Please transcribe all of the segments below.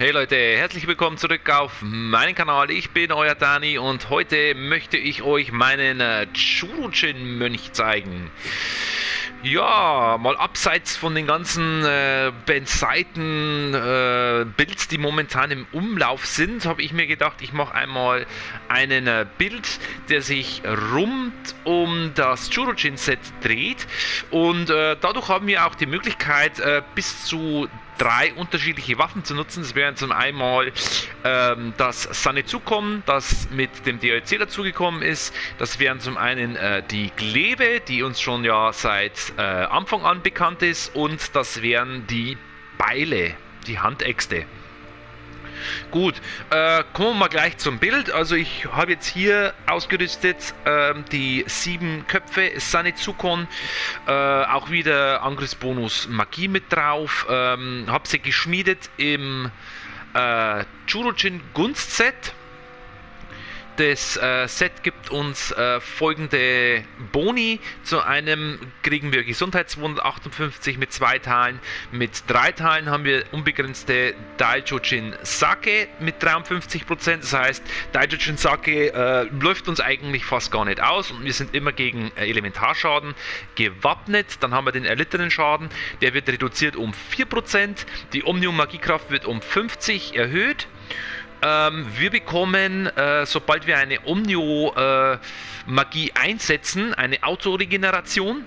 Hey Leute, herzlich willkommen zurück auf meinen Kanal. Ich bin euer Dani und heute möchte ich euch meinen äh, Churujin-Mönch zeigen. Ja, mal abseits von den ganzen äh, Bandseiten äh, Builds, die momentan im Umlauf sind, habe ich mir gedacht, ich mache einmal einen äh, Bild, der sich rund um das Churujin-Set dreht und äh, dadurch haben wir auch die Möglichkeit, äh, bis zu drei unterschiedliche Waffen zu nutzen. Das wären zum einen ähm, das Sanetsukom, das mit dem DLC dazugekommen ist. Das wären zum einen äh, die Glebe, die uns schon ja seit äh, Anfang an bekannt ist. Und das wären die Beile, die Handäxte. Gut, äh, kommen wir mal gleich zum Bild. Also ich habe jetzt hier ausgerüstet ähm, die sieben Köpfe Sanetsukon, äh, auch wieder Angriffsbonus Magie mit drauf. Ähm, habe sie geschmiedet im äh, Gunst Set das äh, Set gibt uns äh, folgende Boni. Zu einem kriegen wir Gesundheit 258 mit zwei Teilen. Mit drei Teilen haben wir unbegrenzte Daijojin Sake mit 53%. Das heißt, Daijojin Sake äh, läuft uns eigentlich fast gar nicht aus und wir sind immer gegen äh, Elementarschaden gewappnet. Dann haben wir den erlittenen Schaden. Der wird reduziert um 4%. Die Omnium Magiekraft wird um 50 erhöht. Ähm, wir bekommen, äh, sobald wir eine Omnio-Magie äh, einsetzen, eine Autoregeneration.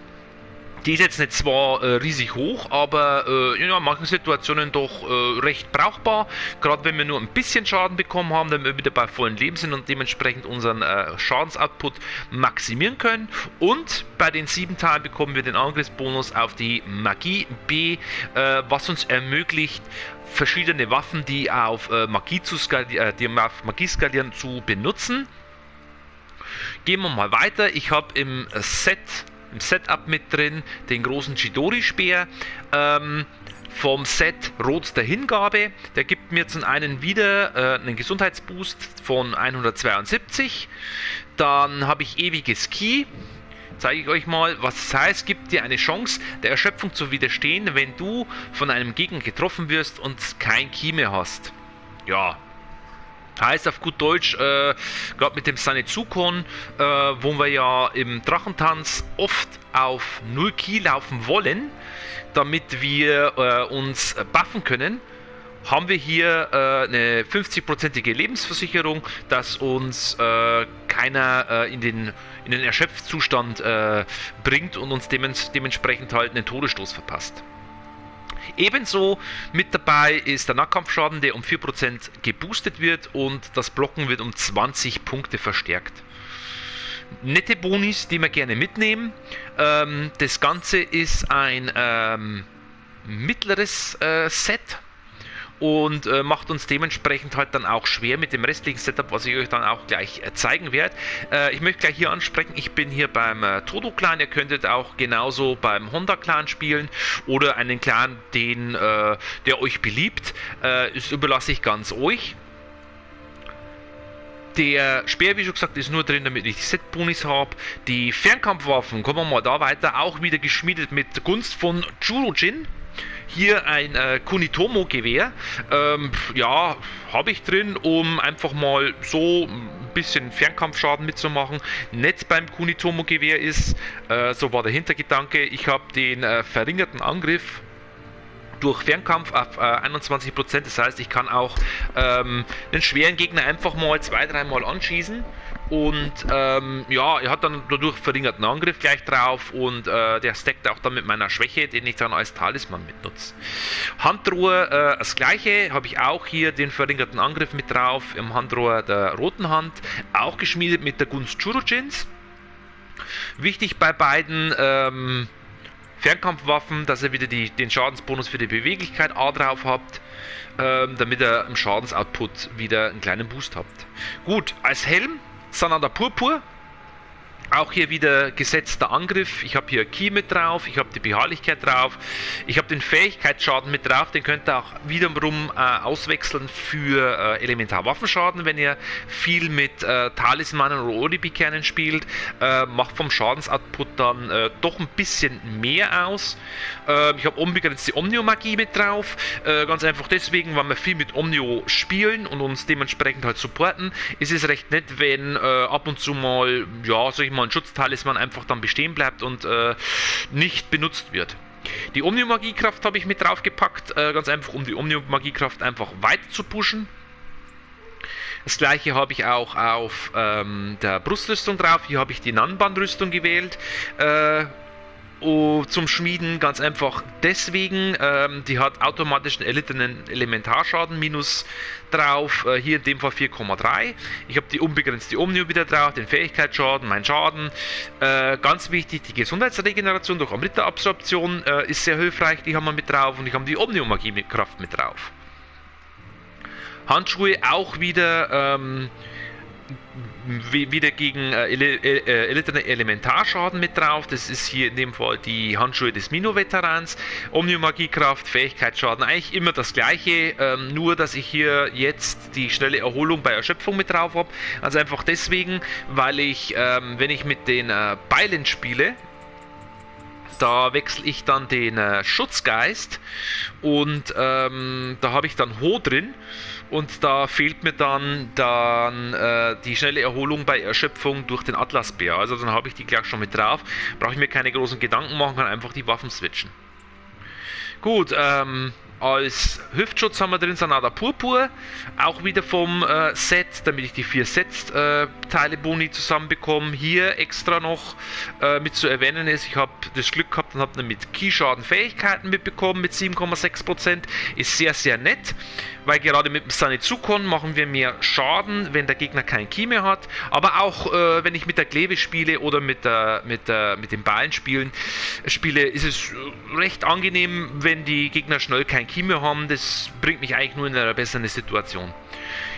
Die ist jetzt nicht zwar äh, riesig hoch, aber äh, in manchen Situationen doch äh, recht brauchbar. Gerade wenn wir nur ein bisschen Schaden bekommen haben, dann wir wieder bei vollen Leben sind und dementsprechend unseren äh, Schadensoutput maximieren können. Und bei den sieben Teilen bekommen wir den Angriffsbonus auf die Magie B, äh, was uns ermöglicht, verschiedene Waffen, die auf äh, Magie zu skalieren, die auf Magie skalieren, zu benutzen. Gehen wir mal weiter. Ich habe im Set im Setup mit drin, den großen Chidori-Speer. Ähm, vom Set Rot der Hingabe. Der gibt mir zum einen wieder äh, einen Gesundheitsboost von 172. Dann habe ich ewiges Key. Zeige ich euch mal, was es heißt. Gibt dir eine Chance, der Erschöpfung zu widerstehen, wenn du von einem Gegner getroffen wirst und kein Key mehr hast. Ja, Heißt auf gut Deutsch, äh, gerade mit dem Sanetsukon, äh, wo wir ja im Drachentanz oft auf 0 Key laufen wollen, damit wir äh, uns buffen können, haben wir hier äh, eine 50-prozentige Lebensversicherung, dass uns äh, keiner äh, in, den, in den Erschöpfzustand äh, bringt und uns demens dementsprechend halt einen Todesstoß verpasst. Ebenso mit dabei ist der Nahkampfschaden, der um 4% geboostet wird und das Blocken wird um 20 Punkte verstärkt. Nette Bonis, die wir gerne mitnehmen. Ähm, das Ganze ist ein ähm, mittleres äh, Set und äh, macht uns dementsprechend halt dann auch schwer mit dem restlichen Setup, was ich euch dann auch gleich äh, zeigen werde. Äh, ich möchte gleich hier ansprechen, ich bin hier beim äh, Todo Clan, ihr könntet auch genauso beim Honda Clan spielen oder einen Clan, den, äh, der euch beliebt, äh, das überlasse ich ganz euch. Der Speer, wie schon gesagt, ist nur drin, damit ich die Set-Bonis habe. Die Fernkampfwaffen, kommen wir mal da weiter, auch wieder geschmiedet mit Gunst von Churujin. Hier ein äh, Kunitomo-Gewehr. Ähm, ja, habe ich drin, um einfach mal so ein bisschen Fernkampfschaden mitzumachen. Nett beim Kunitomo-Gewehr ist, äh, so war der Hintergedanke, ich habe den äh, verringerten Angriff durch Fernkampf auf äh, 21%. Das heißt, ich kann auch ähm, einen schweren Gegner einfach mal zwei, dreimal anschießen und ähm, ja, er hat dann dadurch verringerten Angriff gleich drauf und äh, der stackt auch dann mit meiner Schwäche, den ich dann als Talisman mitnutze. Handrohr, äh, das gleiche, habe ich auch hier den verringerten Angriff mit drauf im Handrohr der roten Hand, auch geschmiedet mit der Gunst Churujins. Wichtig bei beiden ähm, Fernkampfwaffen, dass ihr wieder die, den Schadensbonus für die Beweglichkeit A drauf habt, ähm, damit ihr im Schadensoutput wieder einen kleinen Boost habt. Gut, als Helm Sanada Purpur. Auch hier wieder gesetzter Angriff. Ich habe hier Key mit drauf, ich habe die Beharrlichkeit drauf, ich habe den Fähigkeitsschaden mit drauf. Den könnt ihr auch wiederum äh, auswechseln für äh, Elementarwaffenschaden, wenn ihr viel mit äh, Talismanen oder Oribi-Kernen spielt. Äh, macht vom Schadensoutput dann äh, doch ein bisschen mehr aus. Äh, ich habe unbegrenzt die Omnio-Magie mit drauf. ganz einfach deswegen, weil wir viel mit Omnio spielen und uns dementsprechend halt supporten, ist es recht nett, wenn ab und zu mal, ja, sag ich mal ein Schutztalisman einfach dann bestehen bleibt und äh, nicht benutzt wird. Die Omni-Magiekraft habe ich mit draufgepackt, äh, ganz einfach, um die Omni-Magiekraft einfach weiter zu pushen. Das gleiche habe ich auch auf ähm, der Brustrüstung drauf. Hier habe ich die Nanban-Rüstung gewählt. Äh, Oh, zum Schmieden ganz einfach deswegen, ähm, die hat automatischen erlittenen Elementarschaden minus drauf, äh, hier in dem Fall 4,3. Ich habe die unbegrenzte Omnio wieder drauf, den Fähigkeitsschaden, mein Schaden. Äh, ganz wichtig, die Gesundheitsregeneration durch Amrita-Absorption äh, ist sehr hilfreich, die haben wir mit drauf und ich habe die Omnio-Magie mit Kraft mit drauf. Handschuhe auch wieder ähm, wieder gegen äh, äh, Elite Elementarschaden mit drauf. Das ist hier in dem Fall die Handschuhe des Mino-Veterans. Omni-Magiekraft, Fähigkeitsschaden, eigentlich immer das gleiche, ähm, nur dass ich hier jetzt die schnelle Erholung bei Erschöpfung mit drauf habe. Also einfach deswegen, weil ich, ähm, wenn ich mit den äh, Beilen spiele, da wechsle ich dann den äh, Schutzgeist und ähm, da habe ich dann Ho drin und da fehlt mir dann, dann äh, die schnelle Erholung bei Erschöpfung durch den Atlasbär. Also dann habe ich die gleich schon mit drauf, brauche ich mir keine großen Gedanken machen, kann einfach die Waffen switchen. Gut, ähm, als Hüftschutz haben wir drin Sanada Purpur, auch wieder vom äh, Set, damit ich die vier Set-Teile äh, Boni zusammenbekomme. Hier extra noch äh, mit zu erwähnen ist, ich habe das Glück gehabt und habe mit Keyschaden Fähigkeiten mitbekommen mit 7,6%. Ist sehr, sehr nett, weil gerade mit dem Sanizukon machen wir mehr Schaden, wenn der Gegner keinen Key mehr hat. Aber auch äh, wenn ich mit der Kleve spiele oder mit, der, mit, der, mit den Ballen spielen, spiele, ist es recht angenehm, wenn die Gegner schnell kein Chemie haben, das bringt mich eigentlich nur in eine bessere Situation.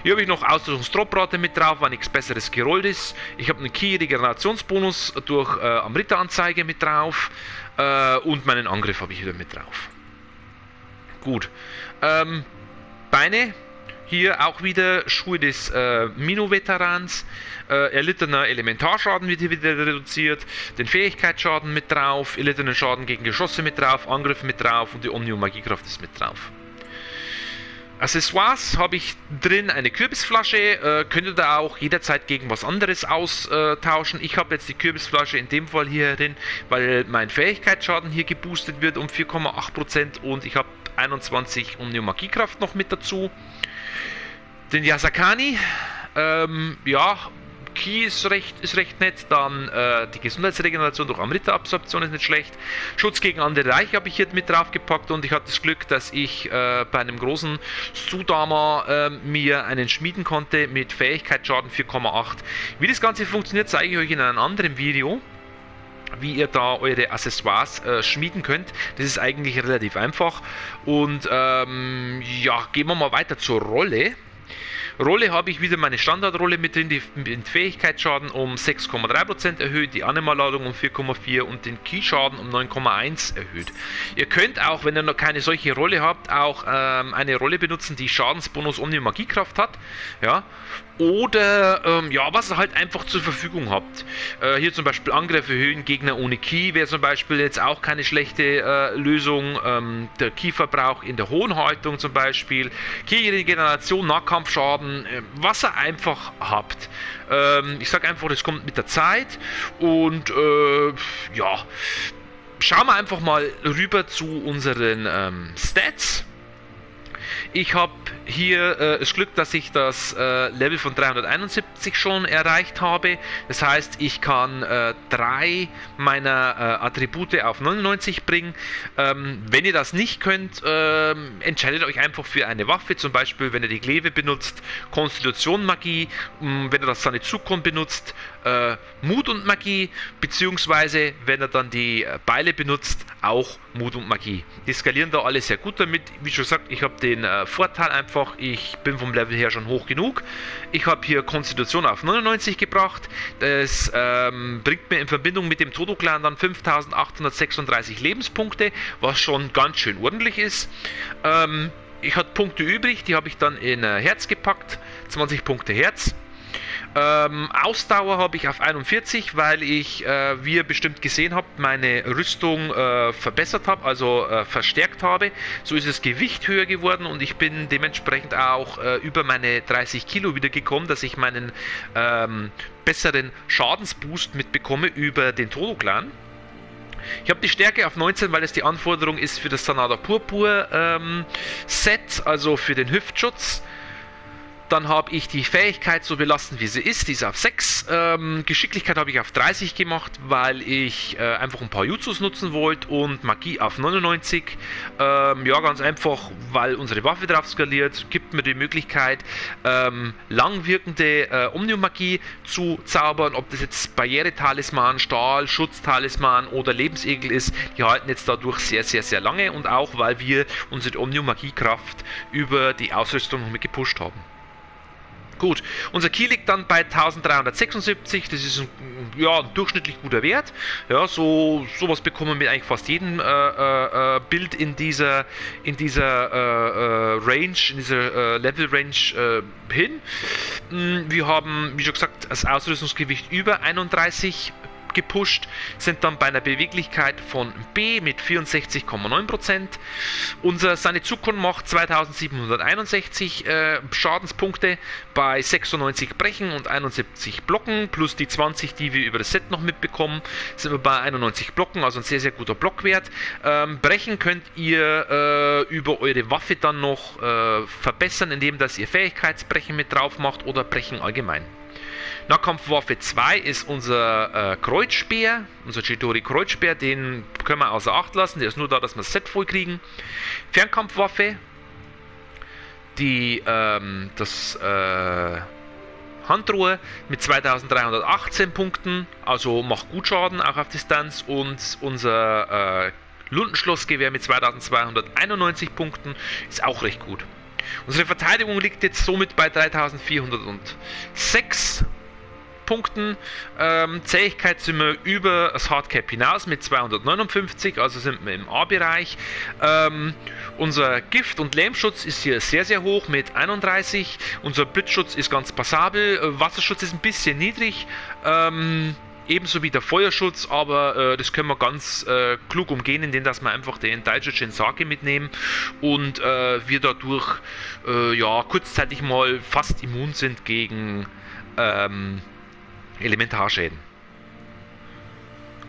Hier habe ich noch Ausrüstungsdroprate mit drauf, weil nichts besseres gerollt ist. Ich habe einen Key-Regenerationsbonus durch äh, Amrita-Anzeige mit drauf äh, und meinen Angriff habe ich wieder mit drauf. Gut. Ähm, Beine hier auch wieder Schuhe des äh, Mino-Veterans. Äh, erlittener Elementarschaden wird hier wieder reduziert. Den Fähigkeitsschaden mit drauf. Erlittenen Schaden gegen Geschosse mit drauf. Angriff mit drauf. Und die Omnium-Magiekraft ist mit drauf. Accessoires habe ich drin eine Kürbisflasche, äh, könnt ihr da auch jederzeit gegen was anderes austauschen. Ich habe jetzt die Kürbisflasche in dem Fall hier drin, weil mein Fähigkeitsschaden hier geboostet wird um 4,8% und ich habe 21 Omnium Magiekraft noch mit dazu. Den Yasakani, ähm, ja, Key ist recht, ist recht nett. Dann äh, die Gesundheitsregeneration durch Amrita-Absorption ist nicht schlecht. Schutz gegen andere Reiche habe ich hier mit draufgepackt und ich hatte das Glück, dass ich äh, bei einem großen Sudama äh, mir einen schmieden konnte mit Fähigkeitsschaden 4,8. Wie das Ganze funktioniert, zeige ich euch in einem anderen Video wie ihr da eure Accessoires äh, schmieden könnt. Das ist eigentlich relativ einfach. Und ähm, ja, gehen wir mal weiter zur Rolle. Rolle habe ich wieder meine Standardrolle mit drin, die, den Fähigkeitsschaden um 6,3% erhöht, die Animalladung um 4,4% und den Keyschaden um 9,1% erhöht. Ihr könnt auch, wenn ihr noch keine solche Rolle habt, auch ähm, eine Rolle benutzen, die Schadensbonus ohne Magiekraft hat. Ja, oder ähm, ja, was ihr halt einfach zur Verfügung habt. Äh, hier zum Beispiel Angriff erhöhen, Gegner ohne Key wäre zum Beispiel jetzt auch keine schlechte äh, Lösung. Ähm, der Keyverbrauch in der hohen Haltung zum Beispiel, Key-Regeneration, Nahkampfschaden, äh, was ihr einfach habt. Ähm, ich sage einfach, das kommt mit der Zeit und äh, ja, schauen wir einfach mal rüber zu unseren ähm, Stats. Ich habe hier äh, das Glück, dass ich das äh, Level von 371 schon erreicht habe. Das heißt, ich kann äh, drei meiner äh, Attribute auf 99 bringen. Ähm, wenn ihr das nicht könnt, ähm, entscheidet euch einfach für eine Waffe. Zum Beispiel, wenn ihr die Kleve benutzt, Konstitution Magie. Ähm, wenn ihr das Sanizukon benutzt, äh, Mut und Magie. Beziehungsweise, wenn ihr dann die äh, Beile benutzt, auch Mut und Magie. Die skalieren da alle sehr gut damit. Wie schon gesagt, ich habe den Vorteil einfach ich bin vom Level her schon hoch genug. Ich habe hier Konstitution auf 99 gebracht. Das ähm, bringt mir in Verbindung mit dem Todo-Clan dann 5836 Lebenspunkte, was schon ganz schön ordentlich ist. Ähm, ich hatte Punkte übrig, die habe ich dann in äh, Herz gepackt. 20 Punkte Herz. Ähm, Ausdauer habe ich auf 41, weil ich, äh, wie ihr bestimmt gesehen habt, meine Rüstung äh, verbessert habe, also äh, verstärkt habe. So ist das Gewicht höher geworden und ich bin dementsprechend auch äh, über meine 30 Kilo wieder gekommen, dass ich meinen ähm, besseren Schadensboost mitbekomme über den Todo-Clan. Ich habe die Stärke auf 19, weil es die Anforderung ist für das Sanada Purpur ähm, Set, also für den Hüftschutz. Dann habe ich die Fähigkeit so belassen, wie sie ist. Die ist auf 6. Ähm, Geschicklichkeit habe ich auf 30 gemacht, weil ich äh, einfach ein paar Jutsus nutzen wollte. Und Magie auf 99. Ähm, ja, ganz einfach, weil unsere Waffe drauf skaliert. Gibt mir die Möglichkeit, ähm, langwirkende äh, Omnium-Magie zu zaubern. Ob das jetzt Barriere-Talisman, Stahl, Schutz-Talisman oder Lebensegel ist. Die halten jetzt dadurch sehr, sehr, sehr lange. Und auch, weil wir unsere Omnium-Magie-Kraft über die Ausrüstung noch gepusht haben. Gut, unser Key liegt dann bei 1376, das ist ein, ja, ein durchschnittlich guter Wert. Ja, so sowas bekommen wir eigentlich fast jedem äh, äh, äh Bild in dieser, in dieser äh, äh Range, in dieser äh, Level Range hin. Mm, wir haben, wie schon gesagt, das Ausrüstungsgewicht über 31 gepusht, sind dann bei einer Beweglichkeit von B mit 64,9%. Unser Sanizukon macht 2761 äh, Schadenspunkte bei 96 Brechen und 71 Blocken, plus die 20, die wir über das Set noch mitbekommen, sind wir bei 91 Blocken, also ein sehr, sehr guter Blockwert. Ähm, Brechen könnt ihr äh, über eure Waffe dann noch äh, verbessern, indem dass ihr Fähigkeitsbrechen mit drauf macht oder Brechen allgemein. Nahkampfwaffe 2 ist unser äh, Kreuzspeer, unser Chitori Kreuzspeer, den können wir außer Acht lassen, der ist nur da, dass wir das Set voll kriegen. Fernkampfwaffe, die, ähm, das, äh, Handruhe mit 2318 Punkten, also macht gut Schaden auch auf Distanz und unser äh, Lundenschlossgewehr mit 2291 Punkten ist auch recht gut. Unsere Verteidigung liegt jetzt somit bei 3406 Punkten. Ähm, Zähigkeit sind wir über das Hardcap hinaus mit 259, also sind wir im A-Bereich. Ähm, unser Gift- und Lähmschutz ist hier sehr, sehr hoch mit 31. Unser Blitzschutz ist ganz passabel. Äh, Wasserschutz ist ein bisschen niedrig. Ähm, ebenso wie der Feuerschutz, aber äh, das können wir ganz äh, klug umgehen, indem dass wir einfach den Daijujin Sake mitnehmen und äh, wir dadurch äh, ja kurzzeitig mal fast immun sind gegen ähm, Elementarschäden.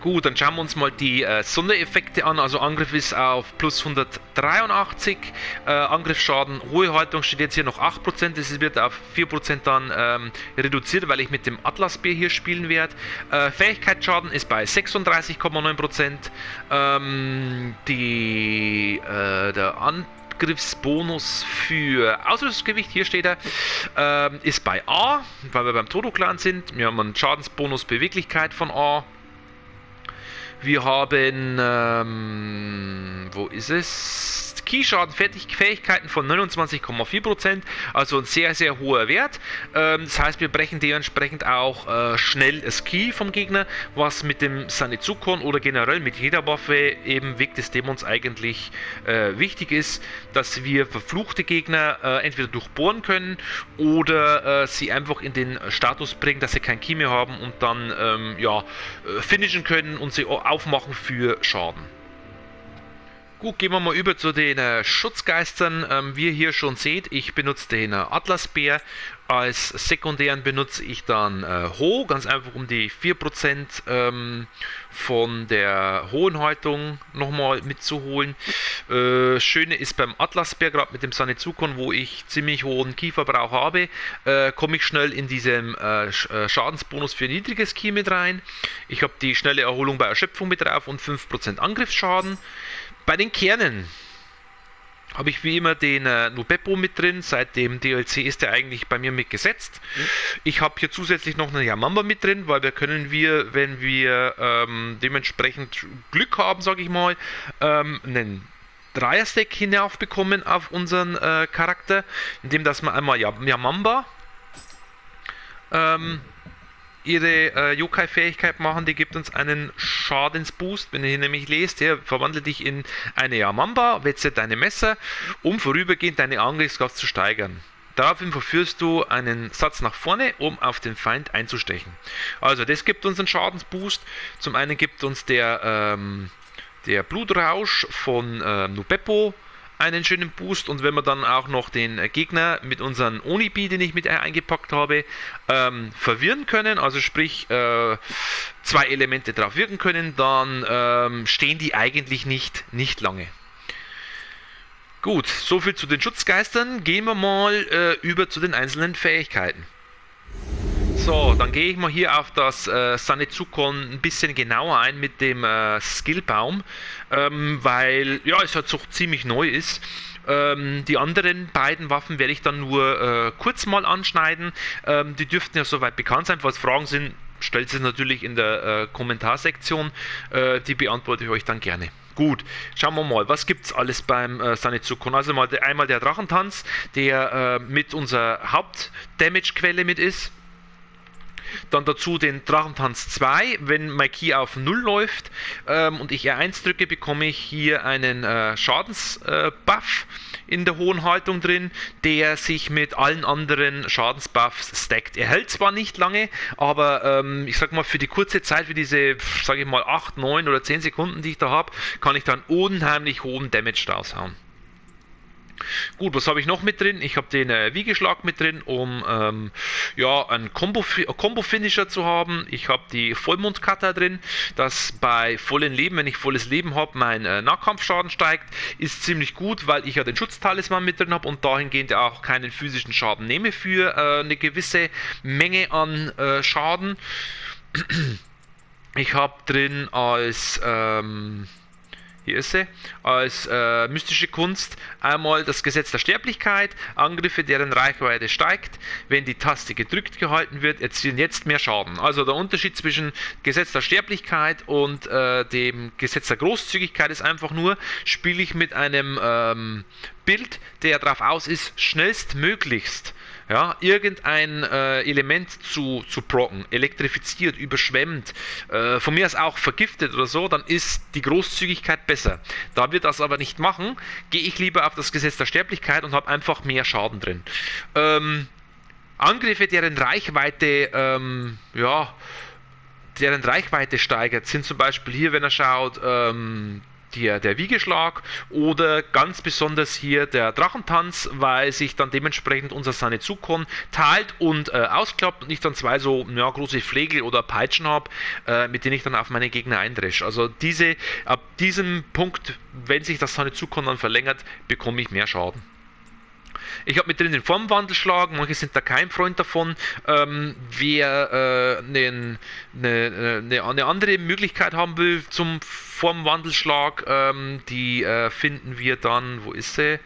Gut, dann schauen wir uns mal die äh, Sondereffekte an. Also Angriff ist auf plus 183, äh, Angriffsschaden, hohe Haltung steht jetzt hier noch 8%, das wird auf 4% dann ähm, reduziert, weil ich mit dem Atlasbär hier spielen werde. Äh, Fähigkeitsschaden ist bei 36,9%, ähm, die, äh, der An Angriffsbonus für Ausrüstungsgewicht, hier steht er, ähm, ist bei A, weil wir beim Todo-Clan sind. Wir haben einen Schadensbonus Beweglichkeit von A. Wir haben, ähm, wo ist es? Keyschaden-Fähigkeiten von 29,4%, also ein sehr, sehr hoher Wert. Ähm, das heißt, wir brechen dementsprechend auch äh, schnell das Key vom Gegner, was mit dem Sanizukon oder generell mit jeder Waffe eben Weg des Dämons eigentlich äh, wichtig ist, dass wir verfluchte Gegner äh, entweder durchbohren können oder äh, sie einfach in den Status bringen, dass sie kein Key mehr haben und dann ähm, ja, äh, finishen können und sie aufmachen für Schaden. Gut, gehen wir mal über zu den äh, Schutzgeistern. Ähm, wie ihr hier schon seht, ich benutze den äh, Atlasbär. Als sekundären benutze ich dann äh, Ho, ganz einfach um die 4% ähm, von der hohen Haltung nochmal mitzuholen. Äh, Schöne ist beim Atlasbär, gerade mit dem Sanizukon, wo ich ziemlich hohen Kieferbrauch habe, äh, komme ich schnell in diesen äh, äh, Schadensbonus für niedriges Key mit rein. Ich habe die schnelle Erholung bei Erschöpfung mit drauf und 5% Angriffsschaden. Bei den Kernen habe ich wie immer den äh, Nubeppo mit drin. Seit dem DLC ist er eigentlich bei mir mitgesetzt. Mhm. Ich habe hier zusätzlich noch eine Yamamba mit drin, weil wir können wir, wenn wir ähm, dementsprechend Glück haben, sage ich mal, ähm, einen Dreier-Stack hinaufbekommen auf unseren äh, Charakter, indem dass wir einmal Yamamba ähm, ihre äh, Yokai-Fähigkeit machen, die gibt uns einen Schadensboost. Wenn ihr hier nämlich lest, der verwandelt dich in eine Yamamba, wetze deine Messer, um vorübergehend deine Angriffskraft zu steigern. Daraufhin verführst du einen Satz nach vorne, um auf den Feind einzustechen. Also das gibt uns einen Schadensboost. Zum einen gibt uns der, ähm, der Blutrausch von äh, Nubeppo einen schönen Boost und wenn wir dann auch noch den Gegner mit unseren Onibi, den ich mit eingepackt habe, ähm, verwirren können, also sprich äh, zwei Elemente drauf wirken können, dann ähm, stehen die eigentlich nicht, nicht lange. Gut, soviel zu den Schutzgeistern. Gehen wir mal äh, über zu den einzelnen Fähigkeiten. So, dann gehe ich mal hier auf das äh, Sanetsukon ein bisschen genauer ein mit dem äh, Skillbaum, ähm, weil ja, es halt so ziemlich neu ist. Ähm, die anderen beiden Waffen werde ich dann nur äh, kurz mal anschneiden. Ähm, die dürften ja soweit bekannt sein. Falls Fragen sind, stellt sie natürlich in der äh, Kommentarsektion. Äh, die beantworte ich euch dann gerne. Gut, schauen wir mal, was gibt es alles beim äh, Sanetsukon? Also mal einmal der Drachentanz, der äh, mit unserer Haupt-Damage-Quelle mit ist. Dann dazu den Drachentanz 2, wenn mein Key auf 0 läuft ähm, und ich R1 drücke, bekomme ich hier einen äh, Schadensbuff äh, in der hohen Haltung drin, der sich mit allen anderen Schadensbuffs stackt. Er hält zwar nicht lange, aber ähm, ich sag mal, für die kurze Zeit, für diese, sage ich mal, 8, 9 oder 10 Sekunden, die ich da habe, kann ich dann unheimlich hohen Damage raushauen. Gut, was habe ich noch mit drin? Ich habe den äh, Wiegeschlag mit drin, um ähm, ja, einen Combo-Finisher zu haben. Ich habe die Vollmond-Cutter drin, dass bei vollen Leben, wenn ich volles Leben habe, mein äh, Nahkampfschaden steigt. Ist ziemlich gut, weil ich ja den Schutztalisman mit drin habe und dahingehend auch keinen physischen Schaden nehme für äh, eine gewisse Menge an äh, Schaden. Ich habe drin als ähm, hier ist sie, als äh, mystische Kunst einmal das Gesetz der Sterblichkeit, Angriffe, deren Reichweite steigt, wenn die Taste gedrückt gehalten wird, erzielen jetzt mehr Schaden. Also der Unterschied zwischen Gesetz der Sterblichkeit und äh, dem Gesetz der Großzügigkeit ist einfach nur, spiele ich mit einem ähm, Bild, der darauf aus ist, schnellstmöglichst ja, irgendein äh, Element zu, zu brocken, elektrifiziert, überschwemmt, äh, von mir aus auch vergiftet oder so, dann ist die Großzügigkeit besser. Da wir das aber nicht machen, gehe ich lieber auf das Gesetz der Sterblichkeit und habe einfach mehr Schaden drin. Ähm, Angriffe, deren Reichweite, ähm, ja, deren Reichweite steigert, sind zum Beispiel hier, wenn er schaut, ähm, der, der Wiegeschlag oder ganz besonders hier der Drachentanz, weil sich dann dementsprechend unser Sanetsukon teilt und äh, ausklappt und ich dann zwei so ja, große Flegel oder Peitschen habe, äh, mit denen ich dann auf meine Gegner eindresche. Also diese, ab diesem Punkt, wenn sich das Sanetsukon dann verlängert, bekomme ich mehr Schaden. Ich habe mit drin den Formwandelschlag, manche sind da kein Freund davon. Ähm, wer äh, eine, eine, eine, andere Möglichkeit haben will zum Formwandelschlag, ähm, die äh, finden wir dann, wo ist sie?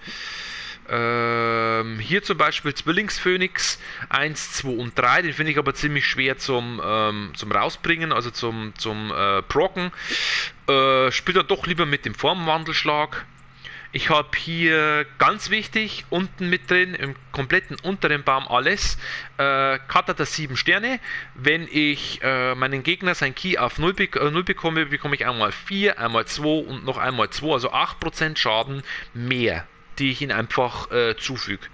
Ähm, hier zum Beispiel Zwillingsphoenix 1, 2 und 3, den finde ich aber ziemlich schwer zum, ähm, zum Rausbringen, also zum, zum äh, Procken. Äh, spielt dann doch lieber mit dem Formwandelschlag. Ich habe hier ganz wichtig unten mit drin im kompletten unteren Baum alles. Äh, Katata 7 Sterne. Wenn ich äh, meinen Gegner sein Key auf 0, be 0 äh, bekomme, bekomme ich einmal 4, einmal 2 und noch einmal 2, also 8% Schaden mehr, die ich ihm einfach äh, zufüge.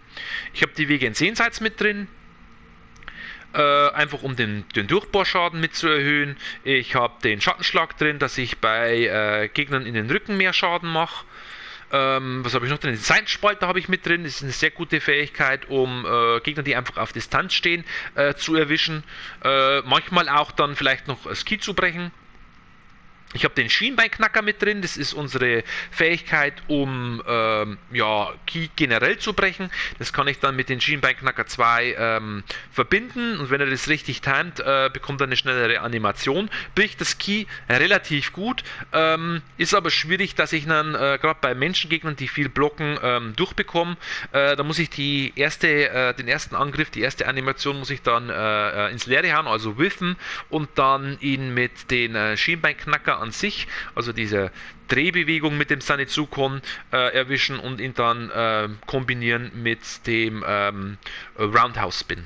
Ich habe die Wege in Jenseits mit drin. Äh, einfach um den, den Durchbohrschaden mit zu erhöhen. Ich habe den Schattenschlag drin, dass ich bei äh, Gegnern in den Rücken mehr Schaden mache. Ähm, was habe ich noch drin? Den Seitenspalter habe ich mit drin. Das ist eine sehr gute Fähigkeit, um äh, Gegner, die einfach auf Distanz stehen, äh, zu erwischen. Äh, manchmal auch dann vielleicht noch Ski zu brechen. Ich habe den Schienbeinknacker mit drin, das ist unsere Fähigkeit, um ähm, ja, Key generell zu brechen. Das kann ich dann mit den Schienbeinknacker 2 ähm, verbinden und wenn er das richtig timet, äh, bekommt er eine schnellere Animation. Bricht das Key relativ gut, ähm, ist aber schwierig, dass ich dann äh, gerade bei Menschengegnern, die viel blocken, ähm, durchbekomme. Äh, da muss ich die erste, äh, den ersten Angriff, die erste Animation muss ich dann äh, äh, ins Leere hauen, also whiffen und dann ihn mit den Schienbeinknacker an sich, also diese Drehbewegung mit dem Sanetsukon äh, erwischen und ihn dann äh, kombinieren mit dem ähm, Roundhouse Spin.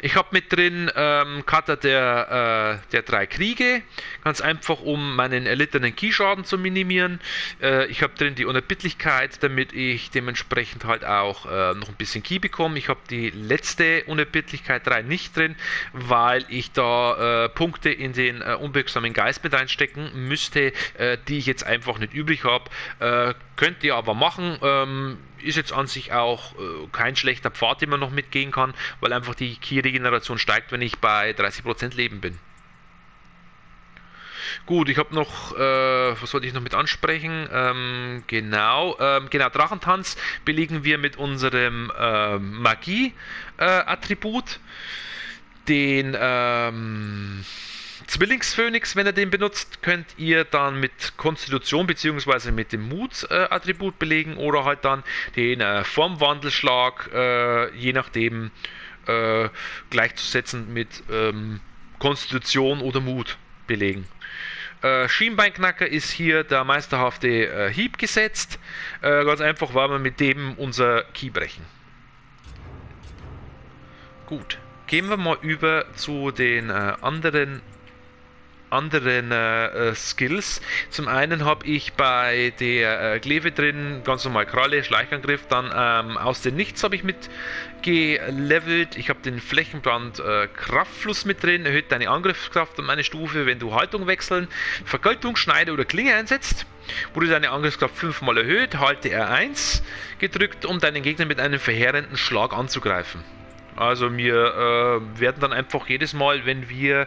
Ich habe mit drin ähm, Kata der, äh, der drei Kriege, ganz einfach, um meinen erlittenen Keyschaden zu minimieren. Äh, ich habe drin die Unerbittlichkeit, damit ich dementsprechend halt auch äh, noch ein bisschen Key bekomme. Ich habe die letzte Unerbittlichkeit 3 nicht drin, weil ich da äh, Punkte in den äh, unwirksamen Geist mit reinstecken müsste, äh, die ich jetzt einfach nicht übrig habe. könnt ihr aber machen. Ähm, ist jetzt an sich auch äh, kein schlechter Pfad, den man noch mitgehen kann, weil einfach die Key-Regeneration steigt, wenn ich bei 30% Leben bin. Gut, ich habe noch, äh, was wollte ich noch mit ansprechen? Ähm, genau, ähm, genau, Drachentanz belegen wir mit unserem äh, Magie-Attribut. den ähm, Zwillingsphönix, wenn ihr den benutzt, könnt ihr dann mit Konstitution bzw. mit dem Mut-Attribut äh, belegen oder halt dann den äh, Formwandelschlag, äh, je nachdem, äh, gleichzusetzen mit ähm, Konstitution oder Mut belegen. Äh, Schienbeinknacker ist hier der meisterhafte äh, Hieb gesetzt. Äh, ganz einfach, weil wir mit dem unser Key brechen. Gut, gehen wir mal über zu den äh, anderen anderen äh, Skills. Zum einen habe ich bei der äh, Gleve drin ganz normal Kralle, Schleichangriff, dann ähm, aus dem Nichts habe ich mit gelevelt. Ich habe den Flächenbrand äh, Kraftfluss mit drin, erhöht deine Angriffskraft um eine Stufe, wenn du Haltung wechseln, Vergeltung, Schneide oder Klinge einsetzt. Wurde deine Angriffskraft fünfmal erhöht, halte R1 gedrückt, um deinen Gegner mit einem verheerenden Schlag anzugreifen. Also wir äh, werden dann einfach jedes Mal, wenn wir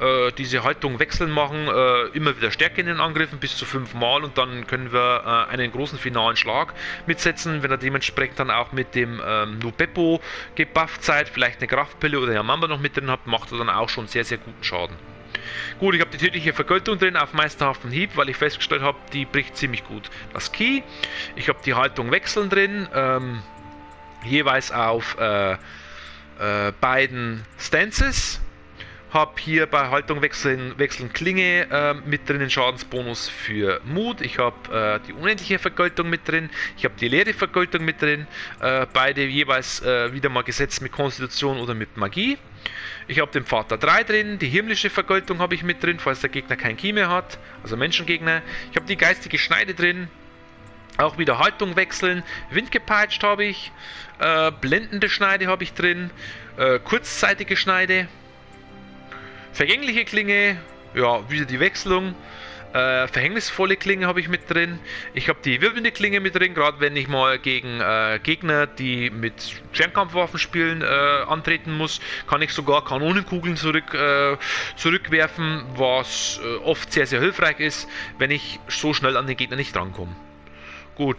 äh, diese Haltung wechseln machen, äh, immer wieder stärker in den Angriffen bis zu fünf Mal und dann können wir äh, einen großen finalen Schlag mitsetzen, wenn er dementsprechend dann auch mit dem ähm, Nubeppo gebufft seid, vielleicht eine Kraftpille oder Yamamba noch mit drin habt, macht er dann auch schon sehr, sehr guten Schaden. Gut, ich habe die tödliche Vergoltung drin auf meisterhaften Hieb, weil ich festgestellt habe, die bricht ziemlich gut das Key. Ich habe die Haltung wechseln drin, ähm, jeweils auf äh, äh, beiden Stances. Habe hier bei Haltung wechseln, wechseln Klinge äh, mit drin den Schadensbonus für Mut. Ich habe äh, die unendliche Vergoltung mit drin. Ich habe die leere Vergoltung mit drin. Äh, beide jeweils äh, wieder mal gesetzt mit Konstitution oder mit Magie. Ich habe den Vater 3 drin. Die himmlische Vergoltung habe ich mit drin, falls der Gegner kein Key mehr hat. Also Menschengegner. Ich habe die geistige Schneide drin. Auch wieder Haltung wechseln. Wind gepeitscht habe ich. Äh, blendende Schneide habe ich drin. Äh, kurzzeitige Schneide. Vergängliche Klinge. Ja, wieder die Wechselung. Äh, verhängnisvolle Klinge habe ich mit drin. Ich habe die wirbelnde Klinge mit drin, gerade wenn ich mal gegen äh, Gegner, die mit Fernkampfwaffen spielen, äh, antreten muss, kann ich sogar Kanonenkugeln zurück, äh, zurückwerfen, was oft sehr, sehr hilfreich ist, wenn ich so schnell an den Gegner nicht rankomme. Gut,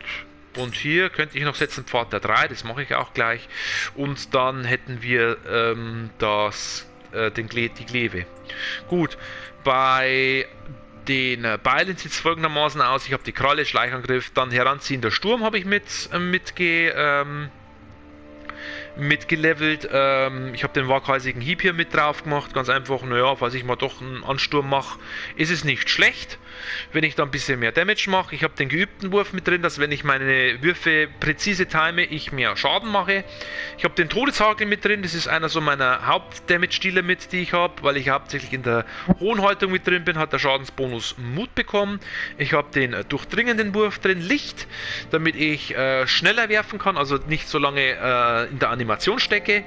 und hier könnte ich noch setzen Pfad der 3, das mache ich auch gleich. Und dann hätten wir ähm, das, äh, den Gle die Kleve. Gut, bei den Beilen sieht es folgendermaßen aus. Ich habe die Kralle, Schleichangriff, dann heranziehender Sturm habe ich mit, äh, mitge, ähm, mitgelevelt. Ähm, ich habe den waghalsigen Hieb hier mit drauf gemacht. Ganz einfach, naja, falls ich mal doch einen Ansturm mache, ist es nicht schlecht wenn ich da ein bisschen mehr Damage mache. Ich habe den geübten Wurf mit drin, dass wenn ich meine Würfe präzise time, ich mehr Schaden mache. Ich habe den Todeshagel mit drin, das ist einer so meiner Haupt-Damage-Stile mit, die ich habe, weil ich hauptsächlich in der hohen Haltung mit drin bin, hat der Schadensbonus Mut bekommen. Ich habe den durchdringenden Wurf drin, Licht, damit ich äh, schneller werfen kann, also nicht so lange äh, in der Animation stecke.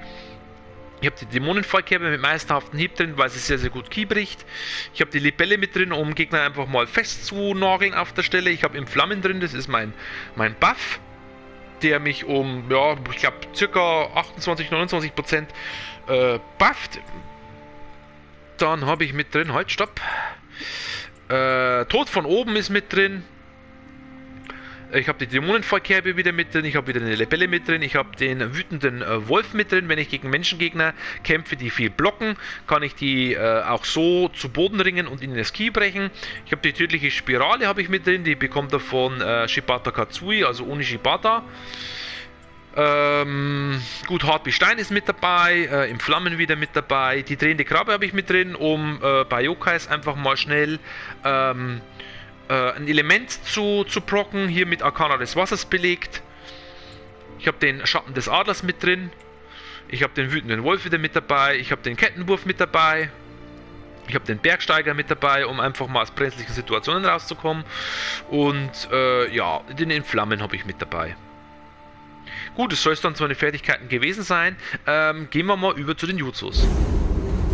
Ich habe die Dämonenfallkerbe mit meisterhaften Hieb drin, weil sie sehr, sehr gut Key bricht. Ich habe die Libelle mit drin, um Gegner einfach mal festzunageln auf der Stelle. Ich habe im Flammen drin, das ist mein, mein Buff, der mich um, ja, ich glaube, circa 28, 29 Prozent äh, bufft. Dann habe ich mit drin, halt, stopp. Äh, Tod von oben ist mit drin. Ich habe die Dämonenvorkerbe wieder mit drin, ich habe wieder eine Lebelle mit drin, ich habe den wütenden äh, Wolf mit drin. Wenn ich gegen Menschengegner kämpfe, die viel blocken, kann ich die äh, auch so zu Boden ringen und in das Key brechen. Ich habe die tödliche Spirale habe ich mit drin, die bekommt er von äh, Shibata Katsui, also ohne Shibata. Ähm, gut, Hart wie Stein ist mit dabei, äh, im Flammen wieder mit dabei. Die drehende Krabbe habe ich mit drin, um äh, bei Yokais einfach mal schnell ähm, äh, ein Element zu, zu procken. Hier mit Arcana des Wassers belegt. Ich habe den Schatten des Adlers mit drin. Ich habe den wütenden Wolf wieder mit dabei. Ich habe den Kettenwurf mit dabei. Ich habe den Bergsteiger mit dabei, um einfach mal aus brenzlichen Situationen rauszukommen. Und äh, ja, den in Flammen habe ich mit dabei. Gut, es soll es dann zu meinen Fertigkeiten gewesen sein. Ähm, gehen wir mal über zu den Jutsus.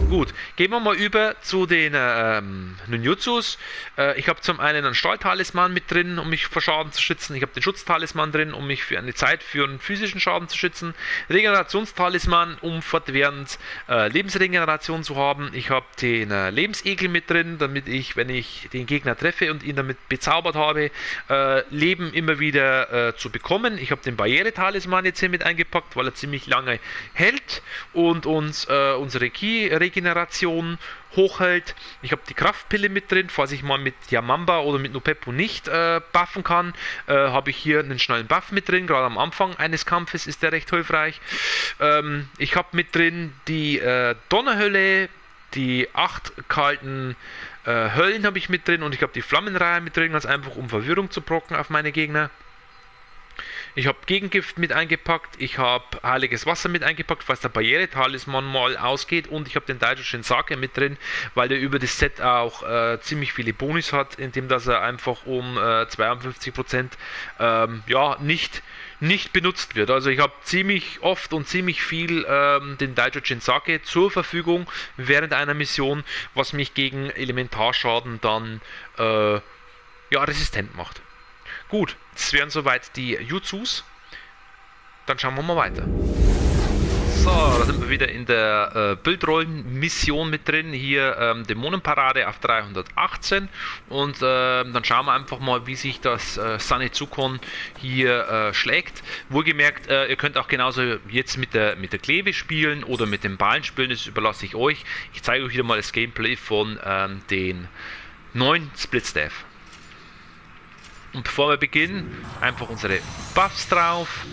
Gut, gehen wir mal über zu den ähm, Ninjutsus. Äh, ich habe zum einen einen Stahltalisman mit drin, um mich vor Schaden zu schützen. Ich habe den Schutztalisman drin, um mich für eine Zeit für einen physischen Schaden zu schützen. Regenerationstalisman, um fortwährend äh, Lebensregeneration zu haben. Ich habe den äh, Lebensegel mit drin, damit ich, wenn ich den Gegner treffe und ihn damit bezaubert habe, äh, Leben immer wieder äh, zu bekommen. Ich habe den Barrieretalisman jetzt hier mit eingepackt, weil er ziemlich lange hält und uns äh, unsere Key-Regeneration Regeneration hochhält. Ich habe die Kraftpille mit drin, falls ich mal mit Yamamba oder mit Nupeppo nicht äh, buffen kann, äh, habe ich hier einen schnellen Buff mit drin. Gerade am Anfang eines Kampfes ist der recht hilfreich. Ähm, ich habe mit drin die äh, Donnerhölle, die acht kalten äh, Höllen habe ich mit drin und ich habe die Flammenreihe mit drin, ganz einfach um Verwirrung zu brocken auf meine Gegner. Ich habe Gegengift mit eingepackt, ich habe heiliges Wasser mit eingepackt, falls der Barrieretalisman mal ausgeht und ich habe den Daijushin Sake mit drin, weil der über das Set auch äh, ziemlich viele Bonus hat, indem dass er einfach um äh, 52% ähm, ja, nicht nicht benutzt wird. Also ich habe ziemlich oft und ziemlich viel ähm, den Daijujin Sake zur Verfügung während einer Mission, was mich gegen Elementarschaden dann äh, ja, resistent macht. Gut, das wären soweit die Jutsus. Dann schauen wir mal weiter. So, da sind wir wieder in der äh, Bildrollen-Mission mit drin. Hier ähm, Dämonenparade auf 318. Und äh, dann schauen wir einfach mal, wie sich das äh, Sanetsukon hier äh, schlägt. Wohlgemerkt, äh, ihr könnt auch genauso jetzt mit der, mit der Klebe spielen oder mit den Ballen spielen. Das überlasse ich euch. Ich zeige euch wieder mal das Gameplay von ähm, den neuen Split Staff. Und bevor wir beginnen, einfach unsere Buffs drauf.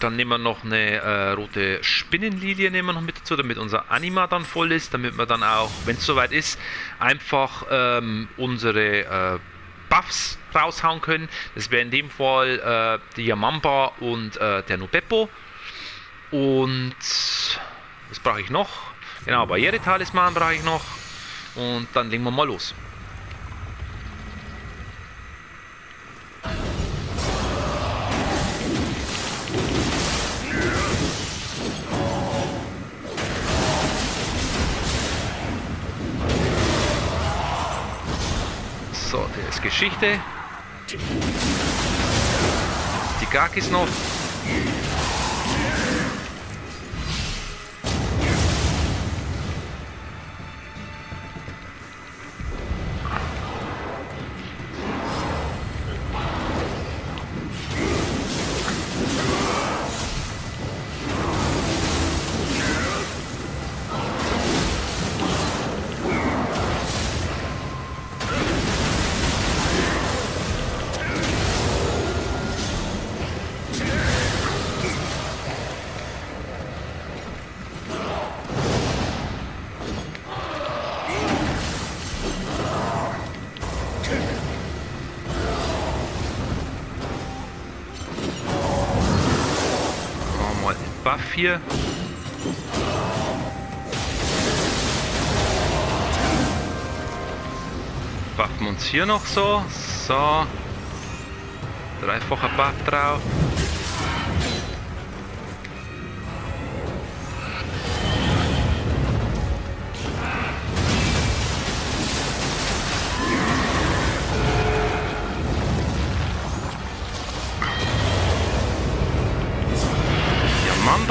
Dann nehmen wir noch eine äh, rote Spinnenlilie nehmen wir noch mit dazu, damit unser Anima dann voll ist, damit wir dann auch, wenn es soweit ist, einfach ähm, unsere äh, Buffs raushauen können. Das wäre in dem Fall äh, die Yamamba und äh, der Nubeppo. Und was brauche ich noch? Genau, Barriere-Talisman brauche ich noch. Und dann legen wir mal los. So, der ist Geschichte. Die Gakis noch. Hier. Buffen uns hier noch so. So. Dreifacher Buff drauf.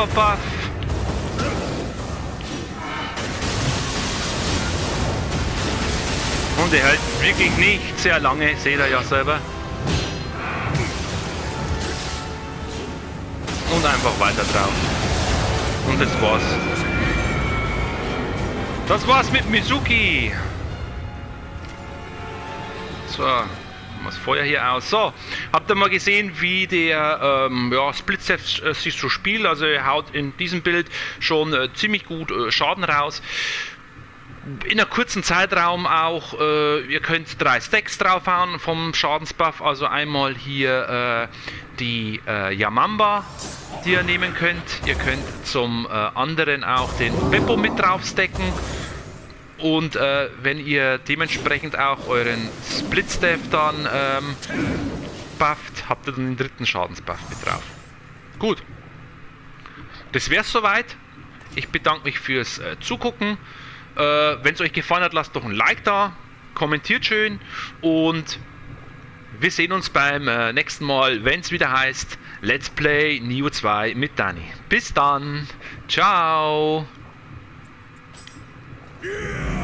Mamba-Buff. Und er hält wirklich nicht sehr lange, seht ihr ja selber. Und einfach weiter drauf. Und das war's. Das war's mit Mizuki. So, das Feuer hier aus. So, habt ihr mal gesehen, wie der ähm, ja, Split äh, sich so spielt? Also er haut in diesem Bild schon äh, ziemlich gut äh, Schaden raus in einer kurzen Zeitraum auch, äh, ihr könnt drei Stacks draufhauen vom Schadensbuff, also einmal hier äh, die äh, Yamamba, die ihr nehmen könnt. Ihr könnt zum äh, anderen auch den Beppo mit draufstecken. Und äh, wenn ihr dementsprechend auch euren Splitstaff dann ähm, bufft, habt ihr dann den dritten Schadensbuff mit drauf. Gut. Das wäre soweit. Ich bedanke mich fürs äh, Zugucken. Äh, wenn es euch gefallen hat, lasst doch ein Like da, kommentiert schön und wir sehen uns beim äh, nächsten Mal, wenn es wieder heißt Let's Play Neo 2 mit Dani. Bis dann. Ciao. Yeah!